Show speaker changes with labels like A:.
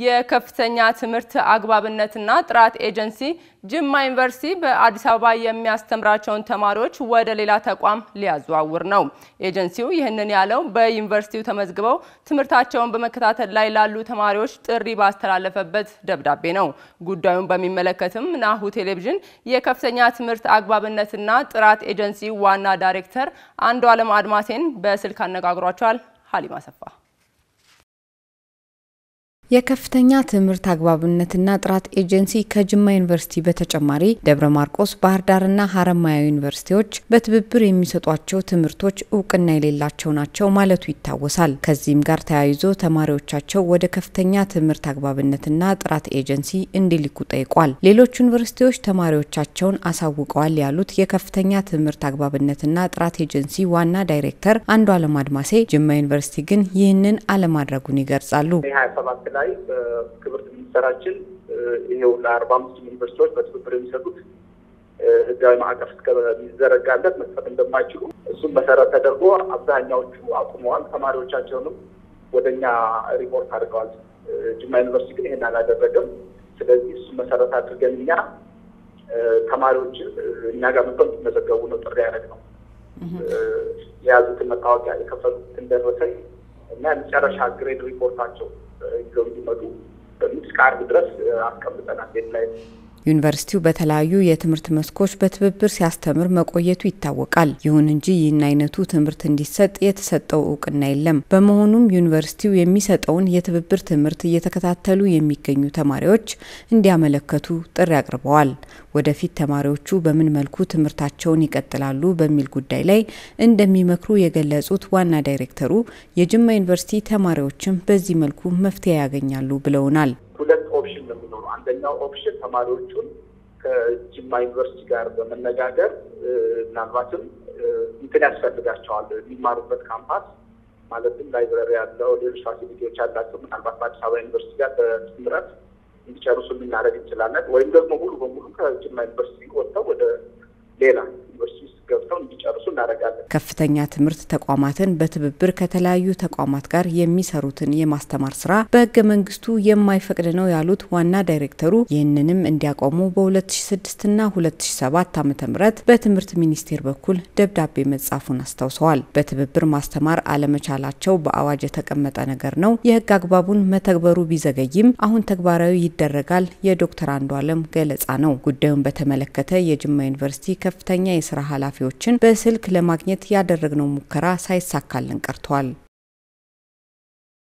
A: የከፍተኛ ትምህርት አግባብነትና ጥራት ኤጀንሲ ጅማ ዩኒቨርሲቲ በአዲስ አበባ የሚያስተምራቸውን ተማሪዎች ወደ ሌላ ተቋም ሊያዘዋውር ነው። ኤጀንሲው ይህንን ያለው በዩኒቨርሲቲው ተመዝግበው ትምህርታቸውን በመከታተል ላይ ላሉ ተማሪዎች ጥሪ ባስተላለፈበት ደብዳቤ ነው። ጉዳዩን በሚመለከትም ናሁ ቴሌቪዥን የከፍተኛ ትምህርት አግባብነትና ጥራት ኤጀንሲ ዋና ዳይሬክተር አንዱ አለም አድማሴን በስልክ አነጋግሯቸዋል። ሀሊማ ሰፋ
B: የከፍተኛ ትምህርት አግባብነትና ጥራት ኤጀንሲ ከጅማ ዩኒቨርሲቲ በተጨማሪ ደብረ ማርቆስ፣ ባህር ዳርና ሀረማያ ዩኒቨርሲቲዎች በትብብር የሚሰጧቸው ትምህርቶች እውቅና የሌላቸው ናቸው ማለቱ ይታወሳል። ከዚህም ጋር ተያይዞ ተማሪዎቻቸው ወደ ከፍተኛ ትምህርት አግባብነትና ጥራት ኤጀንሲ እንዲልኩ ጠይቋል። ሌሎች ዩኒቨርሲቲዎች ተማሪዎቻቸውን አሳውቀዋል ያሉት የከፍተኛ ትምህርት አግባብነትና ጥራት ኤጀንሲ ዋና ዳይሬክተር አንዱ አለም አድማሴ ጅማ ዩኒቨርሲቲ ግን ይህንን አለማድረጉን ይገልጻሉ።
C: ላይ ክብርት ሚኒስተራችን ይሄው ለአርባ አምስት ዩኒቨርሲቲዎች በትብብር የሚሰጡት ህጋዊ ማዕቀፍ እስከሚዘረጋለት መስጠት እንደማይችሉ እሱም መሰረት ተደርጎ አብዛኛዎቹ አቁመዋል። ተማሪዎቻቸውንም ወደ እኛ ሪፖርት አድርገዋል። ጅማ ዩኒቨርሲቲ ግን ይሄን አላደረገም። ስለዚህ እሱ መሰረት አድርገን እኛ ተማሪዎችን እኛ ጋር መጥተው እንዲመዘገቡ ነው ጥሪ ያደረግ ነው። የያዙትን መታወቂያ የከፈሉትን ደረሰኝ እና የመጨረሻ ግሬድ ሪፖርታቸው ይዘው እንዲመጡ እስከ ዓርብ ድረስ አስቀምጠናል ላይ።
B: ዩኒቨርሲቲው በተለያዩ የትምህርት መስኮች በትብብር ሲያስተምር መቆየቱ ይታወቃል። ይሁን እንጂ ይህን አይነቱ ትምህርት እንዲሰጥ የተሰጠው እውቅና የለም። በመሆኑም ዩኒቨርሲቲው የሚሰጠውን የትብብር ትምህርት እየተከታተሉ የሚገኙ ተማሪዎች እንዲያመለከቱ ጥሪ አቅርበዋል። ወደፊት ተማሪዎቹ በምን መልኩ ትምህርታቸውን ይቀጥላሉ በሚል ጉዳይ ላይ እንደሚመክሩ የገለጹት ዋና ዳይሬክተሩ የጅማ ዩኒቨርሲቲ ተማሪዎችም በዚህ መልኩ መፍትሄ ያገኛሉ ብለውናል።
C: አንደኛው option ተማሪዎቹን ከጅማ ዩኒቨርሲቲ ጋር በመነጋገር ምናልባትም እንትን ያስፈልጋቸዋል የሚማሩበት ካምፓስ ማለትም library ያለው ሌሎች facility ዎች ያላቸው ምናልባት በአዲስ አበባ ዩኒቨርሲቲ ጋር በጥምረት እንዲጨርሱ ልናደርግ እንችላለን። ወይም ደግሞ ሙሉ በሙሉ ከጅማ ዩኒቨርሲቲ ወጥተው ወደ ሌላ ዩኒቨርሲቲ ውስጥ ገብተው እንዲጨርሱ እናደርጋለን።
B: ከፍተኛ ትምህርት ተቋማትን በትብብር ከተለያዩ ተቋማት ጋር የሚሰሩትን የማስተማር ስራ በህገ መንግስቱ የማይፈቅድ ነው ያሉት ዋና ዳይሬክተሩ ይህንንም እንዲያቆሙ በ2006 እና 2007 ዓ ም በትምህርት ሚኒስቴር በኩል ደብዳቤ መጻፉን አስታውሰዋል። በትብብር ማስተማር አለመቻላቸው በአዋጅ የተቀመጠ ነገር ነው። የህግ አግባቡን መተግበሩ ቢዘገይም አሁን ተግባራዊ ይደረጋል የዶክተር አንዱ አለም ገለጻ ነው። ጉዳዩን በተመለከተ የጅማ ዩኒቨርሲቲ ከፍተኛ የስራ ኃላፊዎችን በስልክ ለማግኘት ያደረግነው ሙከራ ሳይሳካልን ቀርቷል።